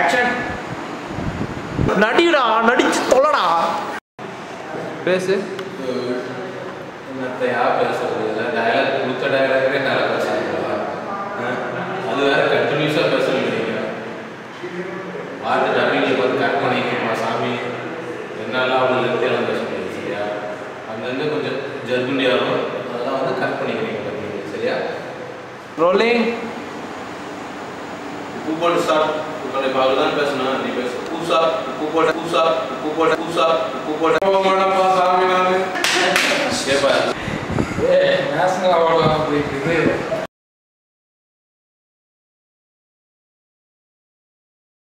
Action நடிடா நடிச்சு தொல்லடா. பேசு. என்னத்தையா பேசுறது? இல்லை டயலாக் கொடுத்த டயலாகே நல்லா பேசுறீங்களா அது வேற கண்டினியூஸாக பேசணும் நீங்கள் பார்த்து டப்பிங்கில் பார்த்து கட் பண்ணிக்கணுமா சாமி? என்னால் அவ்வளோ லெத்தியெல்லாம் பேச முடியாது சரியா? அங்கங்கே கொஞ்சம் ஜர்குண்டியாகும் அதெல்லாம் வந்து கட் பண்ணிக்கிறீங்க சரியா? ரோலிங் कुपट साप মানে বাগদান পেছনা নিবেশ কুসা কুপট কুসা কুপট কুসা কুপট মনা পাসা মিনালে সেবা a national award of the degree